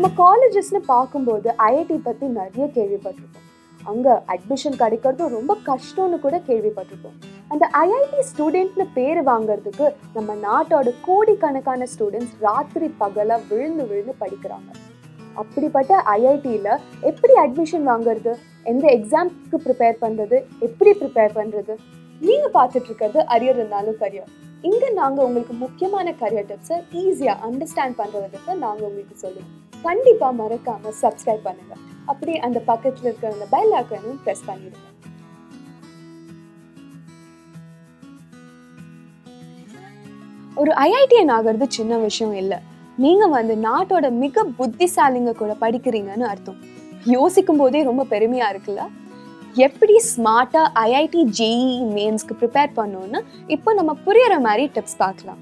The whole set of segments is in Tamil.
நம்ம காலேஜஸ்னு பார்க்கும்போது ஐஐடி பற்றி நிறைய கேள்விப்பட்டிருப்போம். அங்கே அட்மிஷன் கிடைக்கிறதும் ரொம்ப கஷ்டம்னு கூட கேள்விப்பட்டிருப்போம். அந்த ஐஐடி ஸ்டூடெண்ட்னு பேர் வாங்குறதுக்கு நம்ம நாட்டோட கோடிக்கணக்கான ஸ்டூடெண்ட்ஸ் ராத்திரி பகலாக விழுந்து விழுந்து படிக்கிறாங்க. அப்படிப்பட்ட ஐஐடியில் எப்படி அட்மிஷன் வாங்குறது? எந்த எக்ஸாம்க்கு ப்ரிப்பேர் பண்ணுறது எப்படி ப்ரிப்பேர் பண்ணுறது நீங்கள் பார்த்துட்டு இருக்கிறது அரியர் இருந்தாலும் கரியர். இங்கே நாங்கள் உங்களுக்கு முக்கியமான கரியர் டிப்ஸை ஈஸியாக அண்டர்ஸ்டாண்ட் பண்ணுறதுக்கு நாங்கள் உங்களுக்கு சொல்லுவோம். கண்டிப்பாக மறக்காமல் சப்ஸ்கிரைப் பண்ணுங்கள் அப்படியே அந்த பக்கத்தில் இருக்கிற அந்த பெல் ஐக்கனையும் ப்ரெஸ் பண்ணிடுங்க. ஒரு ஐஐடிஎன் ஆகிறது சின்ன விஷயம் இல்லை. நீங்கள் வந்து நாட்டோட மிக புத்திசாலிங்க கூட படிக்கிறீங்கன்னு அர்த்தம். யோசிக்கும் போதே ரொம்ப பெருமையாக இருக்குல்ல? எப்படி ஸ்மார்ட்டாக ஐஐடி ஜேஇஇ மெயின்ஸ்க்கு ப்ரிப்பேர் பண்ணோன்னு இப்போ நம்ம புரியுற மாதிரி டிப்ஸ் பார்க்கலாம்.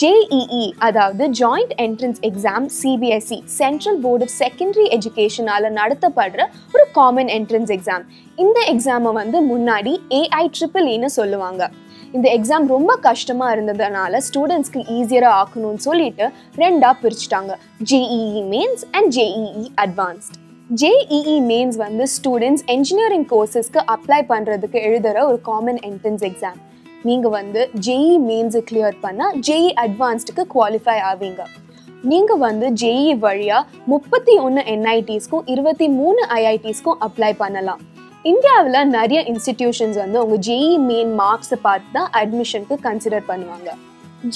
ஜேஇஇ அதாவது joint entrance exam CBSE central board of secondary எஜுகேஷனால் நடத்தப்படுற ஒரு காமன் என்ட்ரன்ஸ் எக்ஸாம் இந்த எக்ஸாமை வந்து முன்னாடி ஏஐ ட்ரிபிள் இன்னு சொல்லுவாங்க. இந்த எக்ஸாம் ரொம்ப கஷ்டமாக இருந்ததுனால ஸ்டூடெண்ட்ஸ்க்கு ஈஸியராக ஆக்கணும்னு சொல்லிட்டு ரெண்டாக பிரிச்சுட்டாங்க. JEE mains and JEE advanced JEE mains வந்து ஸ்டூடெண்ட்ஸ் என்ஜினியரிங் கோர்சஸ்க்கு அப்ளை பண்ணுறதுக்கு எழுதுகிற ஒரு காமன் என்ட்ரன்ஸ் எக்ஸாம் நீங்கள் வந்து ஜேஇ மெயின்ஸை கிளியர் பண்ணால் ஜேஇ அட்வான்ஸ்டுக்கு குவாலிஃபை ஆவீங்க. நீங்கள் வந்து ஜேஇ வழியாக முப்பத்தி ஒன்று என்ஐடிஸ்க்கும் இருபத்தி மூணு ஐஐடிஸ்க்கும் அப்ளை பண்ணலாம். இந்தியாவில் நிறைய இன்ஸ்டிடியூஷன்ஸ் வந்து உங்கள் ஜேஇ மெயின் மார்க்ஸை பார்த்து தான் அட்மிஷனுக்கு கன்சிடர் பண்ணுவாங்க.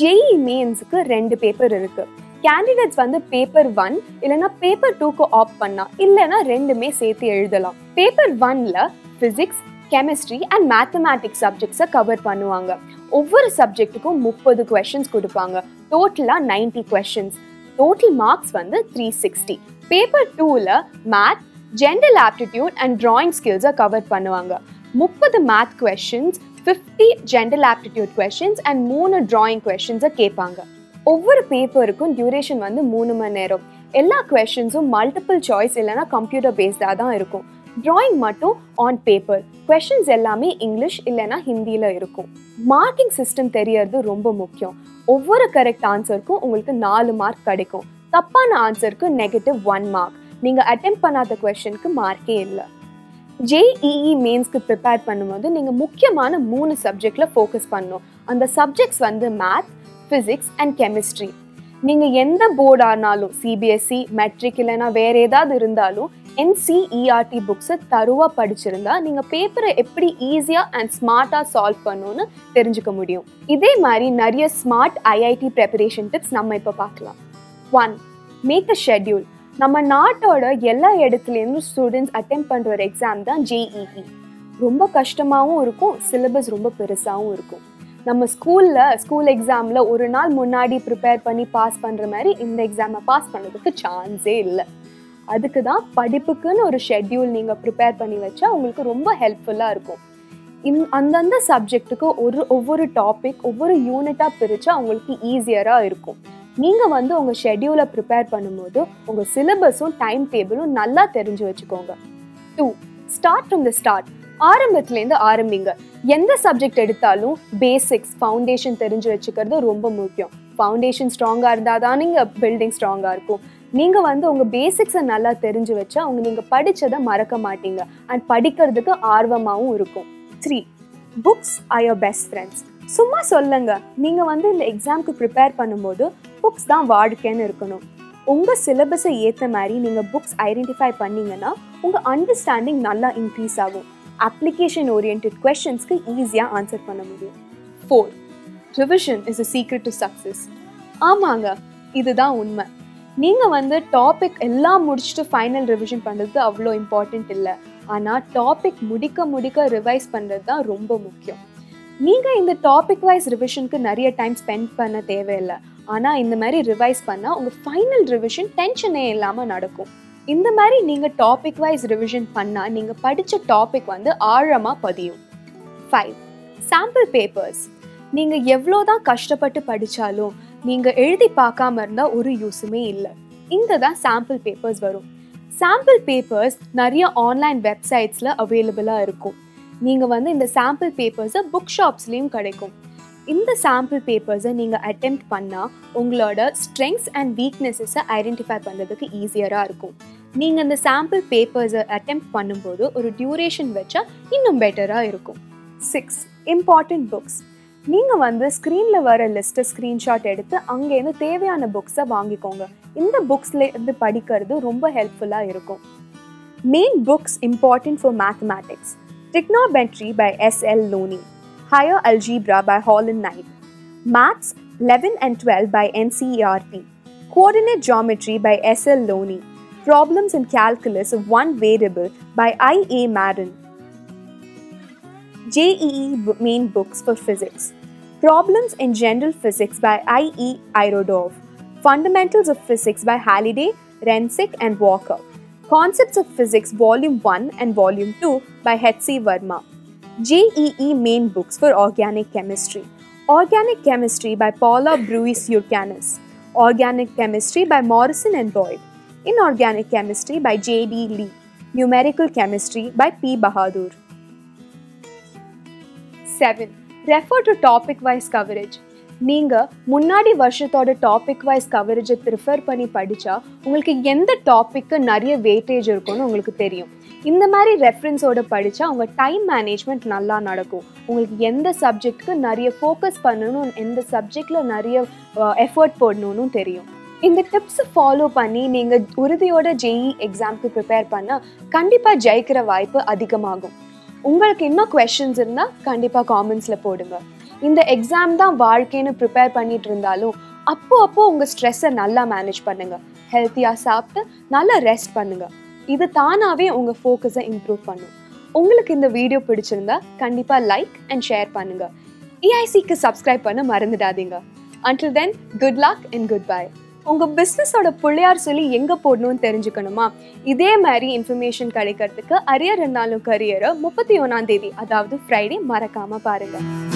ஜேஇ மெயின்ஸுக்கு ரெண்டு பேப்பர் இருக்குது கேண்டிடேட்ஸ் வந்து பேப்பர் ஒன் இல்லைன்னா பேப்பர் டூக்கு ஆப் பண்ணா இல்லைன்னா ரெண்டுமே சேர்த்து எழுதலாம். பேப்பர் ஒன்ல ஃபிசிக்ஸ் கெமிஸ்ட்ரி அண்ட் மேத்தமேட்டிக்ஸ் சப்ஜெக்ட்ஸை கவர் பண்ணுவாங்க. ஒவ்வொரு சப்ஜெக்ட்டுக்கும் முப்பது கொஷின்ஸ் கொடுப்பாங்க. டோட்டலாக நைன்டி கொஷின்ஸ் டோட்டல் மார்க்ஸ் வந்து த்ரீ சிக்ஸ்டி பேப்பர் டூவில் math general aptitude and drawing ஸ்கில்ஸை cover பண்ணுவாங்க. முப்பது math questions fifty general aptitude questions and மூணு ட்ராயிங் கொஷின்ஸை கேட்பாங்க. ஒவ்வொரு பேப்பருக்கும் டியூரேஷன் வந்து மூணு மணி நேரம். எல்லா கொஷின்ஸும் மல்டிபிள் சாய்ஸ் இல்லைனா கம்ப்யூட்டர் பேஸ்டாக தான் இருக்கும். ட்ராயிங் மட்டும் ஆன் பேப்பர் கொஷின்ஸ் எல்லாமே இங்கிலீஷ் இல்லைனா ஹிந்தியில் இருக்கும். மார்க்கிங் சிஸ்டம் தெரியறது ரொம்ப முக்கியம். ஒவ்வொரு கரெக்ட் ஆன்சருக்கும் உங்களுக்கு நாலு மார்க் கிடைக்கும். தப்பான ஆன்சருக்கு நெகட்டிவ் ஒன் மார்க் நீங்கள் அட்டெம்ப் பண்ணாத கொஷனுக்கு மார்க்கே இல்லை. ஜேஇஇ மெயின்ஸ்க்கு ப்ரிப்பேர் பண்ணும்போது நீங்கள் முக்கியமான மூணு சப்ஜெக்டில் ஃபோக்கஸ் பண்ணணும். அந்த சப்ஜெக்ட்ஸ் வந்து மேத் ஃபிசிக்ஸ் அண்ட் கெமிஸ்ட்ரி நீங்கள் எந்த போர்டு ஆனாலும் சிபிஎஸ்சி மெட்ரிக் இல்லைனா வேறு ஏதாவது இருந்தாலும் என்சிஇஆர்டி புக்ஸை தருவாக படிச்சிருந்தா நீங்கள் பேப்பரை எப்படி ஈஸியாக அண்ட் ஸ்மார்ட்டாக சால்வ் பண்ணணும்னு தெரிஞ்சுக்க முடியும். இதே மாதிரி நிறைய ஸ்மார்ட் ஐஐடி ப்ரெப்பரேஷன் டிப்ஸ் நம்ம இப்போ பார்க்கலாம். ஒன் மேக் அ ஷெட்யூல் நம்ம நாட்டோட எல்லா இடத்துலேருந்தும் ஸ்டூடெண்ட்ஸ் அட்டெம்ப் பண்ணுற ஒரு எக்ஸாம் தான் ஜேஇஇ ரொம்ப கஷ்டமாகவும் இருக்கும் சிலபஸ் ரொம்ப பெருசாகவும் இருக்கும். நம்ம ஸ்கூலில் ஸ்கூல் எக்ஸாமில் ஒரு நாள் முன்னாடி ப்ரிப்பேர் பண்ணி பாஸ் பண்ணுற மாதிரி இந்த எக்ஸாமை பாஸ் பண்ணுறதுக்கு சான்ஸே இல்லை. அதுக்கு தான் படிப்புக்குன்னு ஒரு ஷெட்யூல் நீங்கள் ப்ரிப்பேர் பண்ணி வச்சா உங்களுக்கு ரொம்ப ஹெல்ப்ஃபுல்லாக இருக்கும். இந் அந்தந்த சப்ஜெக்ட்டுக்கு ஒரு ஒவ்வொரு டாபிக் ஒவ்வொரு யூனிட்டாக பிரித்தா உங்களுக்கு ஈஸியராக இருக்கும். நீங்கள் வந்து உங்கள் ஷெட்யூலை ப்ரிப்பேர் பண்ணும்போது உங்கள் சிலபஸும் டைம் டேபிளும் நல்லா தெரிஞ்சு வச்சுக்கோங்க. To start from the start ஆரம்பத்துலேருந்து ஆரம்பிங்க. எந்த சப்ஜெக்ட் எடுத்தாலும் பேசிக்ஸ் ஃபவுண்டேஷன் தெரிஞ்சு வச்சுக்கிறது ரொம்ப முக்கியம். ஃபவுண்டேஷன் ஸ்ட்ராங்காக இருந்தால் தான் நீங்கள் பில்டிங் ஸ்ட்ராங்காக இருக்கும். நீங்கள் வந்து உங்கள் பேசிக்ஸை நல்லா தெரிஞ்சு வச்சா அவங்க நீங்கள் படித்ததை மறக்க மாட்டீங்க. அண்ட் படிக்கிறதுக்கு ஆர்வமாகவும் இருக்கும். Three books are your best friends சும்மா சொல்லுங்க. நீங்கள் வந்து இந்த எக்ஸாம்க்கு ப்ரிப்பேர் பண்ணும்போது புக்ஸ் தான் வாழ்க்கைன்னு இருக்கணும். உங்கள் சிலபஸை ஏற்ற மாதிரி நீங்கள் புக்ஸ் ஐடென்டிஃபை பண்ணீங்கன்னா உங்கள் அண்டர்ஸ்டாண்டிங் நல்லா இன்க்ரீஸ் ஆகும். அப்ளிகேஷன் ஓரியன்ட் கொஷின்ஸ்க்கு ஈஸியாக ஆன்சர் பண்ண முடியும். For revision is a secret to success ஆமாங்க இதுதான் உண்மை. நீங்கள் வந்து டாபிக் எல்லாம் முடிச்சுட்டு ஃபைனல் ரிவிஷன் பண்ணுறது அவ்வளோ இம்பார்ட்டண்ட் இல்லை. ஆனால் டாபிக் முடிக்க முடிக்க ரிவைஸ் பண்ணுறது தான் ரொம்ப முக்கியம். நீங்கள் இந்த டாபிக் வைஸ் ரிவிஷனுக்கு நிறைய டைம் ஸ்பெண்ட் பண்ண தேவையில்லை. ஆனால் இந்த மாதிரி ரிவைஸ் பண்ணால் உங்கள் ஃபைனல் ரிவிஷன் டென்ஷனே இல்லாமல் நடக்கும். இந்த மாதிரி நீங்கள் டாபிக் வைஸ் ரிவிஷன் பண்ணால் நீங்கள் படித்த டாபிக் வந்து ஆழமாக பதியும். ஃபைவ் சாம்பிள் பேப்பர்ஸ் நீங்கள் எவ்வளோ தான் கஷ்டப்பட்டு படித்தாலும் நீங்கள் எழுதி பார்க்காம இருந்தால் ஒரு யூஸுமே இல்லை. இங்கே தான் சாம்பிள் பேப்பர்ஸ் வரும். சாம்பிள் பேப்பர்ஸ் நிறைய ஆன்லைன் வெப்சைட்ஸில் அவைலபிளாக இருக்கும். நீங்கள் வந்து இந்த சாம்பிள் பேப்பர்ஸை புக் ஷாப்ஸ்லேயும் கிடைக்கும். இந்த சாம்பிள் பேப்பர்ஸை நீங்கள் அட்டெம்ப்ட் பண்ணால் உங்களோட ஸ்ட்ரெங்க்ஸ் அண்ட் வீக்னஸஸை ஐடென்டிஃபை பண்ணுறதுக்கு ஈஸியராக இருக்கும். நீங்கள் அந்த சாம்பிள் பேப்பர்ஸை அட்டெம்ப்ட் பண்ணும்போது ஒரு டியூரேஷன் வச்சா இன்னும் பெட்டராக இருக்கும். சிக்ஸ் இம்பார்ட்டண்ட் புக்ஸ் நீங்கள் வந்து ஸ்க்ரீனில் வர லிஸ்ட்டை ஸ்க்ரீன்ஷாட் எடுத்து அங்கேருந்து தேவையான புக்ஸை வாங்கிக்கோங்க. இந்த புக்ஸில் இருந்து படிக்கிறது ரொம்ப ஹெல்ப்ஃபுல்லாக இருக்கும். Main books important for mathematics Trigonometry by S.L. Loney, Higher Algebra by Holland Knight, Maths 11 and 12 by NCERT, Coordinate Geometry by S.L. Loney, Problems in Calculus of One Variable by I.A. Madden, JEE Main Books for Physics, Problems in General Physics by I.E. Irodov, Fundamentals of Physics by Halliday, Rensick, and Walker. Concepts of Physics Volume 1 and Volume 2 by H.C. Verma. JEE Main Books for Organic Chemistry. Organic Chemistry by Paula Bruis Urcanis. Organic Chemistry by Morrison and Boyd. Inorganic Chemistry by J.D. Lee. Numerical Chemistry by P. Bahadur. 7. Refer to topic wise coverage. நீங்கள் முன்னாடி வருஷத்தோட டாபிக் வைஸ் கவரேஜை ப்ரிஃபர் பண்ணி படித்தா உங்களுக்கு எந்த டாப்பிக்கு நிறைய வெயிட்டேஜ் இருக்கும்னு உங்களுக்கு தெரியும் இந்த மாதிரி ரெஃபரன்ஸோட படித்தா உங்கள் டைம் மேனேஜ்மெண்ட் நல்லா நடக்கும் உங்களுக்கு எந்த சப்ஜெக்ட்க்கு நிறைய ஃபோக்கஸ் பண்ணணும் எந்த சப்ஜெக்டில் நிறைய எஃபர்ட் போடணும்னு தெரியும் இந்த டிப்ஸை ஃபாலோ பண்ணி நீங்கள் உறுதியோட ஜெஇ எக்ஸாம்க்கு ப்ரிப்பேர் பண்ணால் கண்டிப்பாக ஜெயிக்கிற வாய்ப்பு அதிகமாகும். உங்களுக்கு இன்னும் கொஷின்ஸ் இருந்தால் கண்டிப்பாக காமெண்ட்ஸில் போடுங்க. இந்த எக்ஸாம் தான் வாழ்க்கைன்னு ப்ரிப்பேர் பண்ணிட்டு இருந்தாலும் அப்போ அப்போ உங்கள் ஸ்ட்ரெஸ்ஸை நல்லா மேனேஜ் பண்ணுங்க. ஹெல்த்தியாக சாப்பிட்டு நல்லா ரெஸ்ட் பண்ணுங்க. இது தானாகவே உங்கள் ஃபோக்கஸை இம்ப்ரூவ் பண்ணும். உங்களுக்கு இந்த வீடியோ பிடிச்சிருந்தா கண்டிப்பாக லைக் அண்ட் ஷேர் பண்ணுங்க. ஏஐசிக்கு சப்ஸ்கிரைப் பண்ண மறந்துடாதீங்க. Until then good luck and good bye உங்கள் பிஸ்னஸோட பிள்ளையார் சொல்லி எங்கே போடணும்னு தெரிஞ்சுக்கணுமா? இதே மாதிரி இன்ஃபர்மேஷன் கிடைக்கிறதுக்கு அரியர் இருந்தாலும் கரியரை முப்பத்தி ஒன்றாம் தேதி அதாவது ஃப்ரைடே மறக்காமல் பாருங்கள்